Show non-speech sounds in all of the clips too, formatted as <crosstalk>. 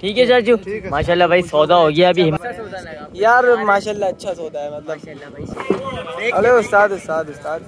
ठीक है चाचू। माशाल्लाह भाई सौदा हो गया अभी। यार माशाल्लाह अच्छा सौदा है मतलब। अरे उस्ताद उस्ताद उस्ताद।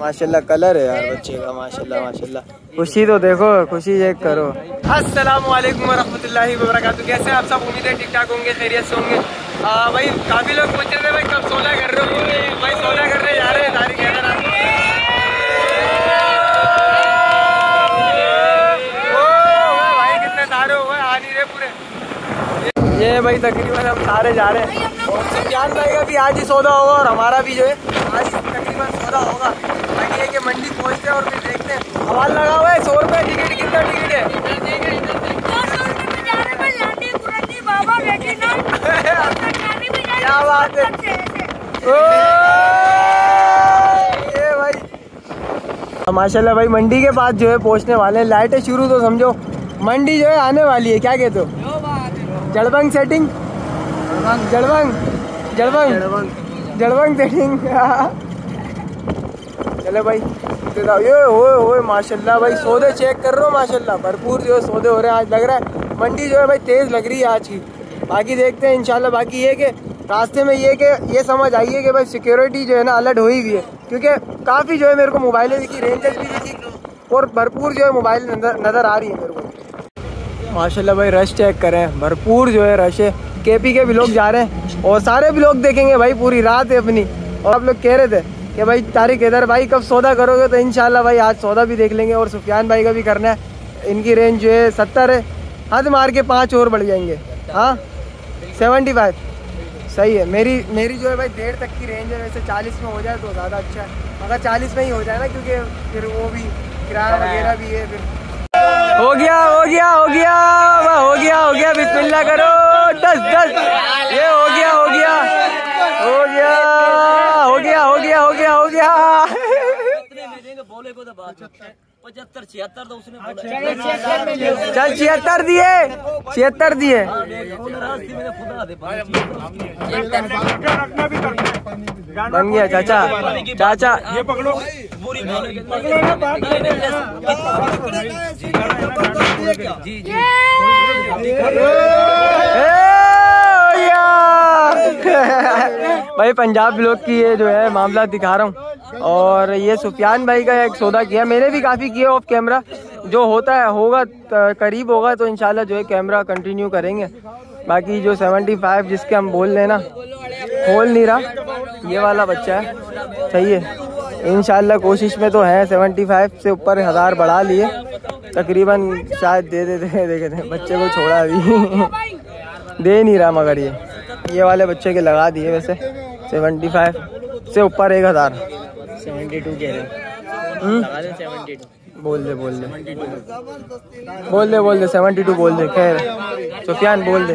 माशाल्लाह कलर है यार बच्चे का माशाल्लाह माशाल्लाह। खुशी तो देखो खुशी चेक करो। अस्सलाम वालेकुम वरहमतुल्लाहि वबरकातुहू। कैसे आप सब? उम्मीद है ठीक ठाक होंगे खैरियत से होंगे। आ, भाई काफ़ी लोग पूछ रहे थे भाई कब सोलह कर रहे हो भाई सोलह करने जा रहे हैं तारीख है रात को। ओ, भाई कितने सारे हो गए आ नहीं रहे पूरे ये भाई तकरीबन हम सारे जा रहे हैं। सुफियान भाई का भी आज ही सौदा होगा और हमारा भी जो है आज ही तकरीबन सौदा होगा। बाकी है कि मंडी पहुँचते हैं और फिर देखते हैं। हवाल लगा हुआ है सौ रुपये टिकट कितना टिकट है? क्या बात है? ये भाई। माशाल्लाह भाई मंडी के पास जो है पहुँचने वाले हैं। लाइटें शुरू तो समझो। मंडी जो है आने वाली है क्या कहते हो? जड़बंग सेटिंग जड़बंग जड़बंग जड़बंग सेटिंग चलो भाई ये ओए ओए माशाल्लाह भाई सौदे चेक कर रहे हो माशाल्लाह भरपूर जो है सौदे हो रहे हैं आज लग रहा है मंडी जो है भाई तेज लग रही है आज की। बाकी देखते हैं इंशाल्लाह बाकी ये कि रास्ते में ये कि ये समझ आई है कि भाई सिक्योरिटी जो है ना अलर्ट हुई हुई है क्योंकि काफ़ी जो है मेरे को मोबाइलें दिखी रेंजर्स भी दिखी और भरपूर जो है मोबाइल नज़र नज़र आ रही है मेरे को। माशाल्लाह भाई रश चेक करें। भरपूर जो है रश है। केपी के भी लोग जा रहे हैं और सारे भी लोग देखेंगे भाई पूरी रात है अपनी। और आप लोग कह रहे थे कि भाई तारिक इधर भाई कब सौदा करोगे? तो इंशाल्लाह भाई आज सौदा भी देख लेंगे और सुफियान भाई का भी करना है। इनकी रेंज जो है सत्तर है। हद मार के पाँच और बढ़ जाएँगे। हाँ? सेवेंटी फाइव सही है। मेरी मेरी जो है भाई डेढ़ तक की रेंज है। वैसे चालीस में हो जाए तो ज़्यादा अच्छा है। अगर चालीस में ही हो जाए ना क्योंकि फिर वो भी किराया। वगैरह भी है फिर हो गया हो गया हो गया वाह, हो गया हो गया बिस्मिल्लाह करो दस दस ये हो गया हो गया हो गया हो गया हो गया हो गया हो गया बोले को तो पचहत्तर छिहत्तर तो उसने चल छिहत्तर दिए छिहत्तर दिए। मैंने खुदा दे बन गया चाचा। चाचा। ये ए, यार। <laughs> भाई पंजाब ब्लॉक की ये जो है मामला दिखा रहा हूँ। और ये सुफियान भाई का एक सौदा किया मैंने भी काफ़ी किया ऑफ़ कैमरा जो होता है होगा करीब होगा तो इंशाल्लाह जो है कैमरा कंटिन्यू करेंगे। बाकी जो 75 जिसके हम बोल रहे ना खोल नहीं रहा। ये वाला बच्चा है। सही है। इंशाल्लाह कोशिश में तो है 75 से ऊपर हज़ार बढ़ा लिए। तकरीबन शायद दे देते दे, दे, दे, थे बच्चे को छोड़ा अभी। <laughs> दे नहीं रहा मगर ये। ये वाले बच्चे के लगा दिए वैसे। 75 से ऊपर एक हज़ार। सेवेंटी टू कह बोल दे बोल दे। बोल दे बोल दे सेवेंटी टू बोल दे खैर। सुफियान बोल दे।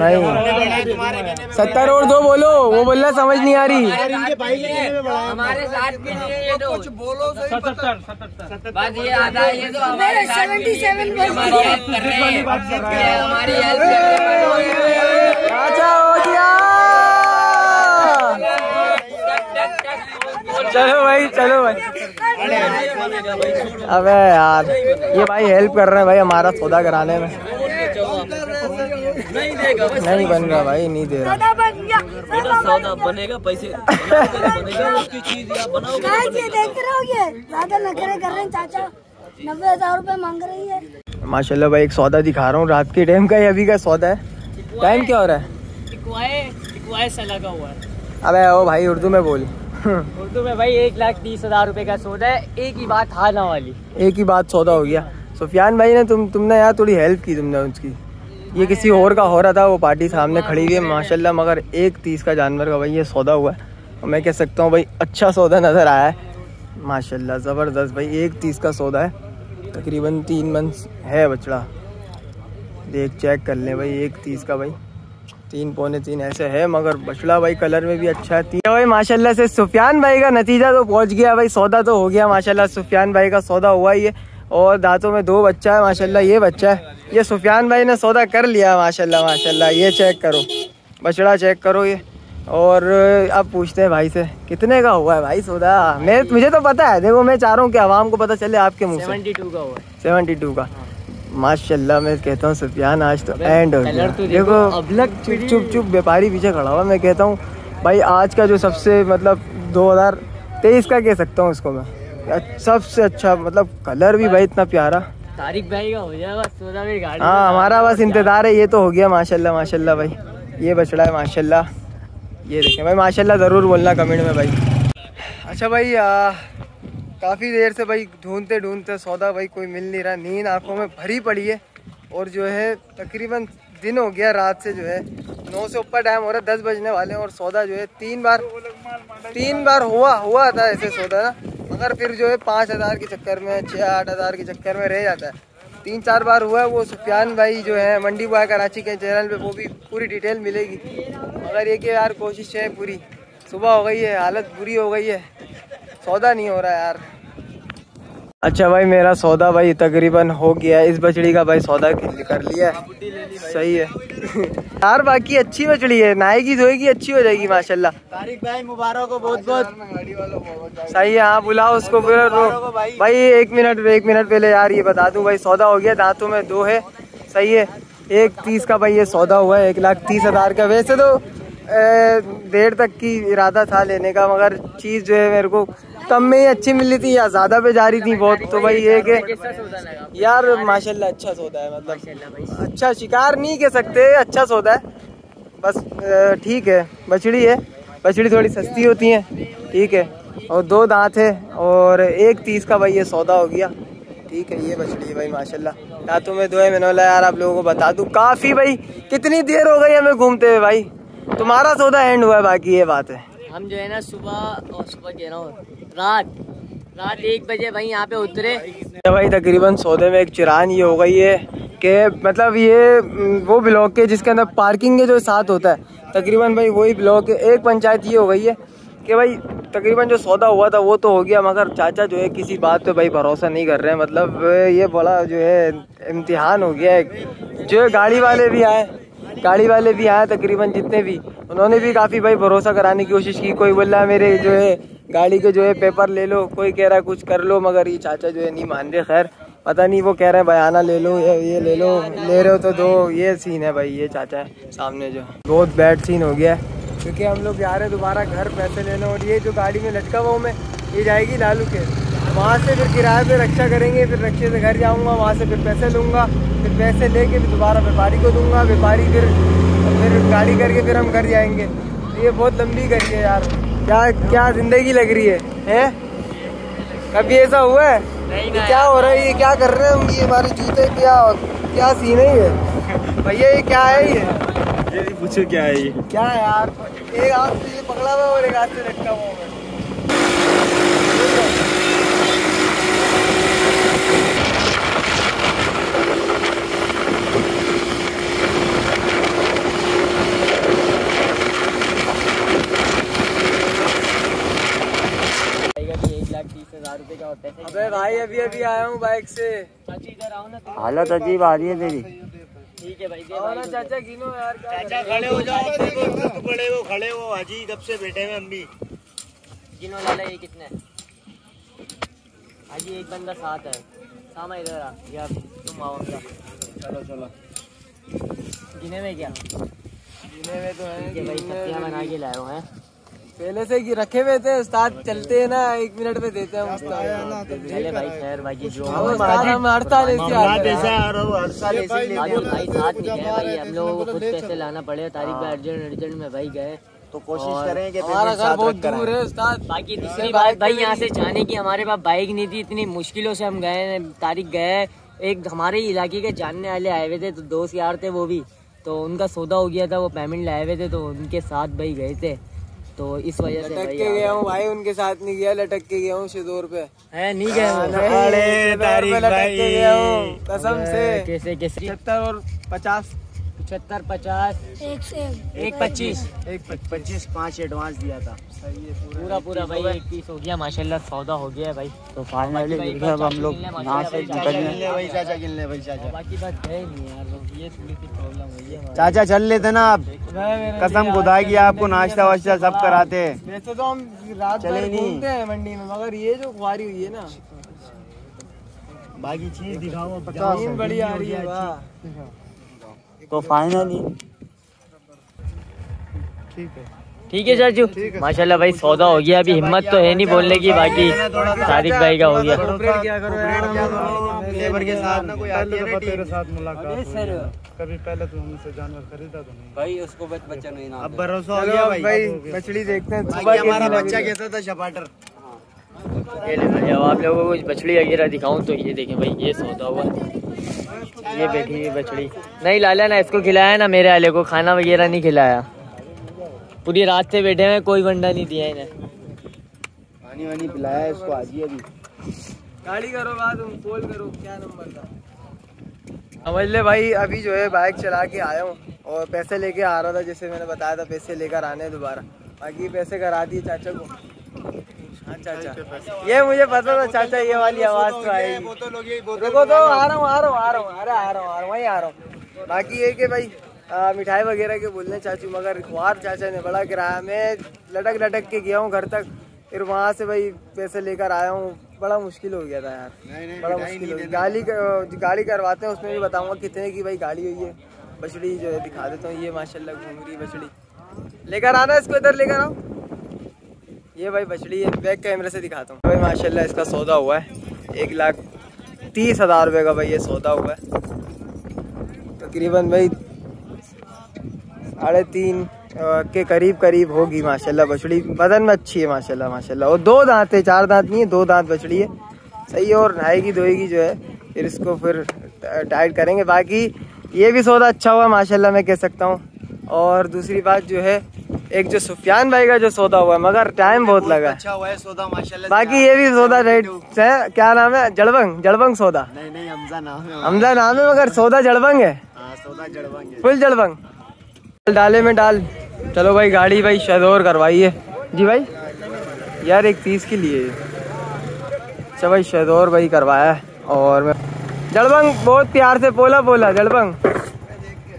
नहीं। सत्तर और दो बोलो वो बोलना समझ नहीं आ रही। हमारे साथ भी नहीं है ये तो कुछ बोलो सही बात ये आधा ये तो हमारे भी नहीं हमारी हेल्प कर रहे हैं ये हमारी हेल्प कर रहे हैं चाचा हो गया चलो भाई चलो भाई। अबे यार ये भाई हेल्प कर रहे हैं भाई हमारा सौदा कराने में। नहीं देगा नहीं बन रहा भाई नहीं दे रहा। बेटा सौदा बनेगा पैसे <laughs> बनेगा उसकी चीज़ या बनाओ काय के देख रहोगे ज़्यादा नखरे कर रहे हैं चाचा। नब्बे हज़ार रूपए मांग रही है। माशाल्लाह भाई एक सौदा दिखा रहा हूँ रात के टाइम का ही अभी का सौदा है। टाइम क्या हो रहा है? टिकवाए टिकवाए से लगा हुआ है। अबे ओ भाई उर्दू में बोल। <laughs> उर्दू में भाई एक लाख तीस हज़ार रूपए का सौदा है एक ही बात हाँ ना वाली। एक ही बात सौदा हो गया। सुफियान भाई ने तुम तुमने यार थोड़ी हेल्प की तुमने उसकी। ये किसी और का हो रहा था वो पार्टी सामने खड़ी हुई है माशाल्लाह मगर एक तीस का जानवर का भाई ये सौदा हुआ है। और मैं कह सकता हूँ भाई अच्छा सौदा नज़र आया है। माशाल्लाह ज़बरदस्त भाई एक तीस का सौदा है। तकरीबन तीन मंथ है बछड़ा। देख चेक कर ले भाई एक तीस का भाई। तीन पौने तीन ऐसे है मगर बछड़ा भाई कलर में भी अच्छा है। तीन भाई माशाल्लाह से सुफियान भाई का नतीजा तो पहुँच गया भाई सौदा तो हो गया माशाल्लाह सुफियान भाई का सौदा हुआ ही है। और दांतों में दो बच्चा है माशाल्लाह ये बच्चा है। ये सुफियान भाई ने सौदा कर लिया माशाल्लाह माशाल्लाह ये चेक करो। बछड़ा चेक करो ये। और अब पूछते हैं भाई से कितने का हुआ है भाई सौदा? मैं मुझे तो पता है देखो मैं चाह रहा हूँ कि आवाम को पता चले आपके मुँह से। सेवेंटी टू का हुआ है। सेवेंटी टू का। माशाल्लाह मैं कहता हूँ सुफियान आज तो एंड हो गया। तो देखो अबलग चुप चुप चुप व्यापारी पीछे खड़ा हुआ मैं कहता हूँ भाई आज का जो सबसे मतलब 2023 का कह सकता हूँ इसको मैं। सबसे अच्छा मतलब कलर भी भाई इतना प्यारा। तारिक भाई का हो जाएगा हाँ हमारा बस इंतज़ार है ये तो हो गया माशाल्लाह माशाल्लाह भाई। ये बछड़ा है माशाल्लाह। ये देखें भाई माशाल्लाह ज़रूर बोलना कमेंट में भाई। अच्छा भाई काफ़ी देर से भाई ढूंढते ढूंढते सौदा भाई कोई मिल नहीं रहा, नींद आँखों में भरी पड़ी है और जो है तकरीबन दिन हो गया रात से जो है। नौ से ऊपर टाइम हो रहा है, दस बजने वाले हैं और सौदा जो है तीन बार तीन बार हुआ हुआ था ऐसे सौदा ना, मगर फिर जो है पाँच हज़ार के चक्कर में, छः, आठ हज़ार के चक्कर में रह जाता है। तीन, चार बार हुआ है, वो सुफियान भाई जो है, मंडी बॉय कराची के चैनल पे, वो भी पूरी डिटेल मिलेगी। मगर ये कि यार कोशिश है पूरी, सुबह हो गई है, हालत बुरी हो गई है, सौदा नहीं हो रहा यार। अच्छा भाई मेरा सौदा भाई तकरीबन हो गया है। इस बछड़ी का भाई सौदा कर लिया है। सही है। <laughs> यार बाकी अच्छी बछड़ी है। नाएगी धोएगी अच्छी हो जाएगी माशाल्लाह। तारिक भाई मुबारक को बहुत बहुत। सही है हाँ बुलाओ उसको रो- भाई। एक मिनट एक मिनट पहले यार ये बता दूँ भाई सौदा हो गया दांतों में दो है। सही है। एक तीस का भाई ये सौदा हुआ है एक लाख तीस हज़ार का। वैसे तो देर तक की इरादा था लेने का मगर चीज़ जो है मेरे को कम में ही अच्छी मिली थी या ज़्यादा पे जा रही थी बहुत तो भाई ये कि यार माशाल्लाह अच्छा सौदा है मतलब अच्छा शिकार नहीं कह सकते अच्छा सौदा है। बस ठीक है बछड़ी है बछड़ी थोड़ी सस्ती होती है ठीक है और दो दांत है और एक तीस का भाई ये सौदा हो गया। ठीक है ये बछड़ी है भाई माशाल्लाह। दांतों में दो है मैंने बोला यार आप लोगों को बता दूँ काफ़ी भाई कितनी देर हो गई हमें घूमते हुए भाई। तुम्हारा सौदा एंड हुआ है बाकी ये बात है। हम जो है ना सुबह और सुबह कह रहा हूँ, रात रात एक बजे भाई यहाँ पे उतरे। भाई तकरीबन सौदे में एक चिरान ये हो गई है कि मतलब ये वो ब्लॉक है जिसके अंदर पार्किंग के जो साथ होता है, तकरीबन भाई वही ब्लॉक एक पंचायत ये हो गई है कि भाई तकरीबन जो सौदा हुआ था वो तो हो गया, मगर चाचा जो है किसी बात पे भाई भरोसा नहीं कर रहे हैं। मतलब ये बड़ा जो है इम्तिहान हो गया है। जो गाड़ी वाले भी आए, गाड़ी वाले भी आए तकरीबन जितने भी उन्होंने भी काफ़ी भाई भरोसा कराने की कोशिश की। कोई बोल रहा है मेरे जो है, गाड़ी के जो है पेपर ले लो। कोई कह रहा है, कुछ कर लो, मगर ये चाचा जो है नहीं मान रहे, खैर। पता नहीं, वो कह रहे हैं बयाना ले लो, या, ये ले लो, ले रहे हो तो दो। ये सीन है भाई, ये चाचा सामने जो। बहुत बैड सीन हो गया। है क्योंकि हम लोग जा रहे हैं, दोबारा घर, पैसे लेने और ये जो गाड़ी में लटका हुआ मैं, ये जाएगी लालू के। वहाँ से फिर किराए पे रक्षा करेंगे, फिर रक्षे से घर जाऊँगा, वहाँ से फिर पैसे लूँगा। फिर पैसे लेके फिर दोबारा व्यापारी को दूँगा। व्यापारी फिर फिर गाड़ी करके फिर हम घर जाएँगे। ये बहुत लंबी करी है यार। क्या क्या ज़िंदगी लग रही है हैं? कभी ऐसा हुआ है? नहीं ना क्या हो रहा है? ये क्या कर रहे हैं हम? ये हमारे जूते क्या क्या सीन है ये? भैया ये क्या है ये? ये पूछो क्या है ये? क्या है यार? एक हाथ से ये पकड़ा हुआ है और एक हाथ से लटका हुआ है आएगा कि एक लाख तीस हज़ार रुपए का और पैसे अबे भाई अभी अभी आया हूँ बाइक से। चाची इधर आओ ना तुम। हालत अजीब आ रही है तेरी। ठीक है भाई ना चाचा गिनो यार चाचा खड़े हो जाओ। देखो खड़े हो खड़े हो। हाजी कब से बैठे हैं हम भी गिनो लाला ये कितने। है हाजी एक बंदा साथ है। सामा इधर आ या तुम आओ क्या चलो चलो। गिने में क्या? गिने में तो है भाई में- बना के लाए हो हैं। पहले से ही रखे हुए थे उस्ताद चलते हैं ना एक मिनट में देते हैं उस्ताद। चले भाई खैर भाई जो हाँ, उस्ताद हम हर साल ऐसे हैं। है ही तो भाई साथ नहीं भाई हम लोगों को खुद पैसे लाना पड़े तारीख में अर्जेंट अर्जेंट में भाई गए। तो कोशिश करें कि हमारा घर बहुत दूर है उस्ताद। बाकी दूसरी बात भाई यहाँ से जाने की हमारे पास बाइक नहीं थी इतनी मुश्किलों से हम गए तारीख गए। एक हमारे ही इलाके के जानने वाले आए हुए थे तो दोस्त यार थे वो भी। तो उनका सौदा हो गया था वो पेमेंट लाए हुए थे तो उनके साथ भाई गए थे। तो इस वजह से लटक के गया हूँ भाई उनके साथ नहीं गया लटक के गया हूँ सिदूर पे। है नहीं गया हूँ। कसम से। कैसे कैसे? पचहत्तर और पचास। पचहत्तर पचास एक से एक पच्चीस। एक पच्चीस। पाँच एडवांस दिया था। है पूरा पूरा भाई एक पीस हो गया माशाल्लाह सौदा हो गया है भाई। तो फाइनली अब हम लोग यहाँ से भाई चाचा गिन भाई चाचा बाकी बात है नहीं यार ये थोड़ी सी प्रॉब्लम हुई है चाचा चल लेते ना आप। कसम खुदा की आपको नाश्ता वाश्ता सब कराते वैसे तो हम रात चले भर नहीं। घूमते हैं मंडी में मगर ये जो खुआरी हुई है ना बाकी चीज़ दिखाओ नींद आ रही है वाह। तो फाइनली ठीक है। चाचू। माशाल्लाह भाई सौदा हो गया अभी हिम्मत तो है नहीं बोलने की बाकी सादिक भाई का हो गया। ना है ना। कभी पहले तो हमसे जानवर खरीदा तो नहीं। अब भरोसा हो गया भाई। भाई मछली देखते हैं। हमारा बच्चा। कहता था शपाटर ये ले भाई अब आप लोगों को कुछ बछड़ी वगैरह दिखाऊँ तो ये देखें भाई ये सौदा हुआ। ये बैठी हुई बछड़ी। नहीं लाला ना इसको खिलाया ना मेरे आले को खाना वगैरह नहीं खिलाया। पूरी रात से बैठे हुए कोई वंडा नहीं दिया इन्हें। पानी वानी पिलाया इसको आज ही अभी। गाड़ी करो बात तुम कॉल करो क्या नंबर था? समझ ले भाई अभी जो है बाइक चला के आया हूँ और पैसे लेके आ रहा था जैसे मैंने बताया था पैसे लेकर आने दोबारा। बाकी पैसे करा दिए चाचा को। हाँ चाचा ये मुझे पता था चाचा ये वाली आवाज़ तो आएगी तो रुको तो आ रहा हूँ आ रहा हूँ आ रहा हूँ अरे आ रहा हूँ आ रहा हूँ वहीं आ रहा हूँ। बाकी ये कि भाई मिठाई वगैरह के बोलने चाचू मगर खुआर चाचा ने बड़ा किराया मैं लटक लटक के गया हूँ घर तक फिर वहाँ से भाई पैसे लेकर आया हूँ। बड़ा मुश्किल हो गया था यार नहीं नहीं बड़ा मुश्किल हो गया। गाड़ी गाड़ी करवाते हैं उसमें भी बताऊँगा कितने की भाई गाड़ी हुई है। बछड़ी जो है दिखा देता हूँ ये माशाल्लाह घूम रही है बछड़ी। लेकर आना इसको इधर लेकर आओ। ये भाई बछड़ी है, बैक कैमरे से दिखाता हूँ। भाई माशाल्लाह इसका सौदा हुआ है। एक लाख तीस हज़ार रुपये का भाई ये सौदा हुआ है। तकरीबन भाई साढ़े तीन के करीब करीब होगी माशाल्लाह बछड़ी बदन में अच्छी है माशाल्लाह माशाल्लाह। और दो दांत है, चार दांत नहीं है, दो दांत बछड़ी है। सही है, और नहाएगी धोएगी जो है, फिर इसको फिर टाइट करेंगे। बाकी ये भी सौदा अच्छा हुआ माशाल्लाह मैं कह सकता हूँ। और दूसरी बात जो है एक जो सुफियान भाई का जो सौदा हुआ है मगर टाइम बहुत लगा। अच्छा हुआ है सौदा माशाल्लाह बाकी ये भी सौदा रेट है क्या नाम है? जड़बंग जड़बंग सौदा। नहीं नहीं हमजा नाम है। हमजा नाम है मगर सौदा जड़बंग है। हाँ सौदा फुल जड़बंग डाले में डाल। चलो भाई गाड़ी भाई शदौर करवाइए। जी भाई? यार एक तीस के लिए। अच्छा भाई शदौर भाई करवाया और मैं जड़बंग बहुत प्यार से बोला बोला जड़बंग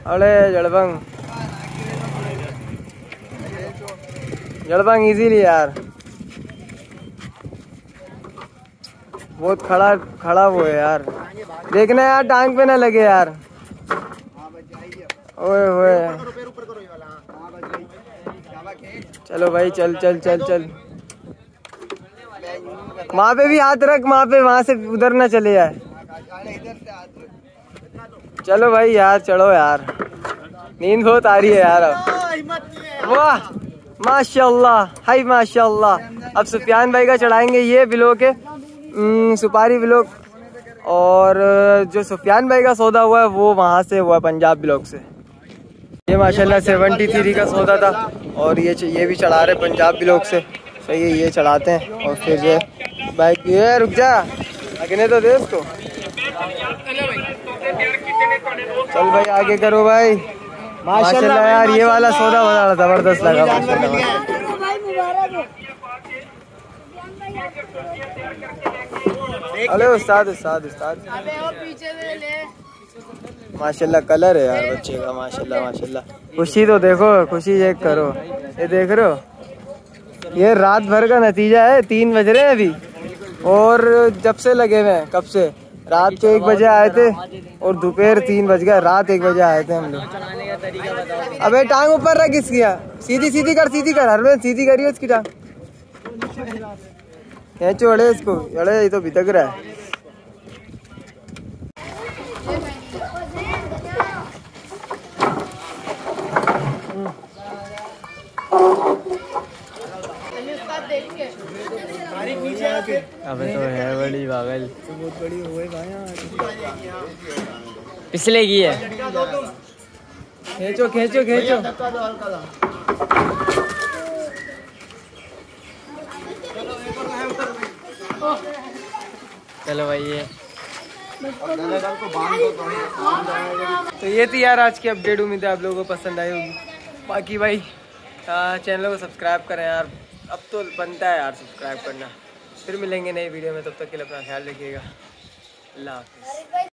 अरे जड़बंग जड़बंग इजीली यार। बहुत खड़ा खड़ा वो है यार। देखना यार टांग पे ना लगे यार। ओए ओए चलो भाई चल चल चल चल। वहाँ पे भी हाथ रख वहाँ पे वहाँ से उधर ना चले जाए चलो भाई यार चलो यार। नींद बहुत आ रही है यार अब। वाह! माशाल्लाह हाय माशाल्लाह। अब सुफियान भाई का चढ़ाएँगे ये बिलो के। हम्म, सुपारी बिलोक और जो सुफियान भाई का सौदा हुआ है वो वहाँ से हुआ है पंजाब ब्लॉक से। ये माशाल्लाह सेवेंटी थ्री का सौदा था। और ये ये भी चढ़ा रहे पंजाब ब्लॉक से। सही है ये चढ़ाते हैं। और फिर जो है ये रुक जा। अगने तो दे उसको चल भाई आगे करो भाई। माशाल्लाह यार ये वाला सौदा बड़ा ज़बरदस्त लगा हो। अरे उस्ताद उस्ताद उस्ताद। माशाल्लाह कलर है यार बच्चे का माशाल्लाह माशाल्लाह। खुशी तो देखो खुशी चेक करो। ये देख रहे हो? ये रात भर का नतीजा है तीन बज रहे हैं अभी। और जब से लगे हुए हैं कब से? रात को एक बजे आए थे और दोपहर तीन बज गया, रात एक बजे आए थे हम लोग। अबे, टांग ऊपर रख किया सीधी सीधी कर सीधी कर हर सीधी करिए उसकी टांग। खींचो अड़े इसको अड़े ये तो भितक रहा है। अबे तो है बड़ी पागल। तो पिछले की है? खेचो खेचो खेचो। चलो भाई ये। तो ये थी यार आज की अपडेट उम्मीद है आप लोगों को पसंद आई होगी। बाकी भाई चैनल को सब्सक्राइब करें यार। अब तो बनता है यार सब्सक्राइब करना। फिर मिलेंगे नई वीडियो में तब तक के लिए अपना ख्याल रखिएगा। अल्लाह हाफिज़।